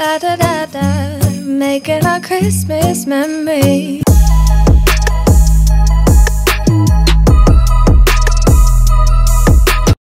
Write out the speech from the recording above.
Da da da da, making our Christmas memories.